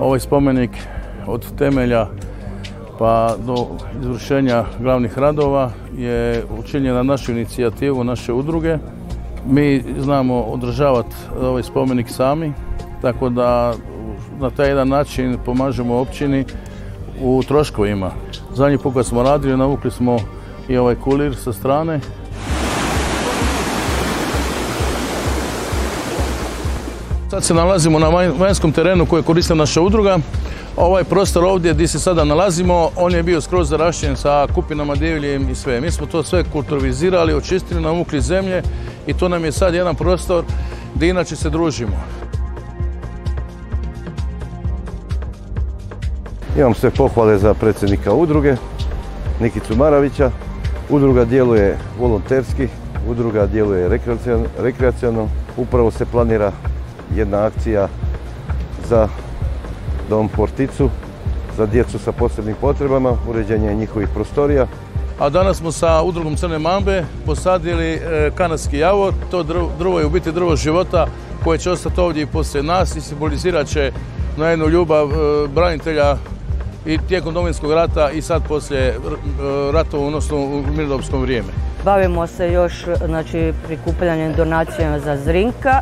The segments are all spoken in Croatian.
Ovaj spomenik od temelja pa do izvršenja glavnih radova je učinjen na našu inicijativu, naše udruge. Mi znamo održavati ovaj spomenik sami, tako da na taj jedan način pomažemo općini u troškovima. Zadnji put kad smo radili, navukli smo i ovaj kulir sa strane. Sad se nalazimo na vanjskom terenu koji koriste naša udruga. Ovaj prostor ovdje gdje se sada nalazimo, on je bio skroz zarašćen sa kupinama divljem i sve. Mi smo to sve kulturalizirali, očistili, navukli zemlje i to nam je sad jedan prostor gdje inače se družimo. Imam sve pohvale za predsjednika udruge, Nikicu Maravića. Udruga djeluje volonterski, udruga djeluje rekreacijalno. Upravo se planira jedna akcija za dom Porticu, za djecu sa posebnim potrebama, uređenje njihovih prostorija. A danas smo sa udrugom Crne Mambe posadili e, kanadski javor. To drvo je u biti drvo života koje će ostati ovdje i poslije nas i simbolizirat će na jednu ljubav e, branitelja i tijekom Domovinskog rata i sad poslije e, ratova, odnosno u mirnodopskom vrijeme. Bavimo se još znači, prikupljanjem donacijama za Zrinka,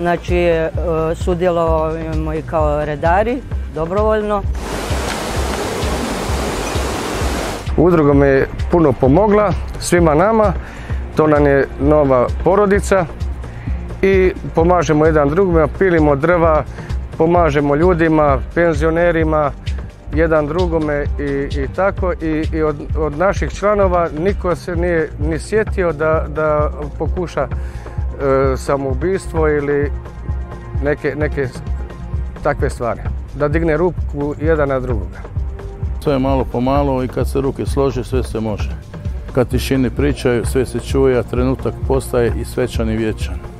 znači e, sudjelujemo i kao redari, dobrovoljno. Udruga mi je puno pomogla, svima nama, to nam je nova porodica i pomažemo jedan drugima, pilimo drva, pomažemo ljudima, penzionerima, jedan drugome i, tako i, i od, od, naših članova niko se nije ni sjetio da, da pokuša samoubistvo ili neke, neke takve stvari. Da digne ruku jedan na drugoga. Sve malo po malo i kad se ruke slože sve se može. Kad tišini pričaju sve se čuje, a trenutak postaje i svečan i vječan.